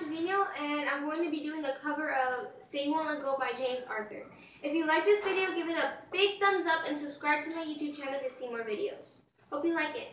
reaction and I'm going to be doing a cover of Say You Won't Let Go by James Arthur. If you like this video, give it a big thumbs up and subscribe to my YouTube channel to see more videos. Hope you like it.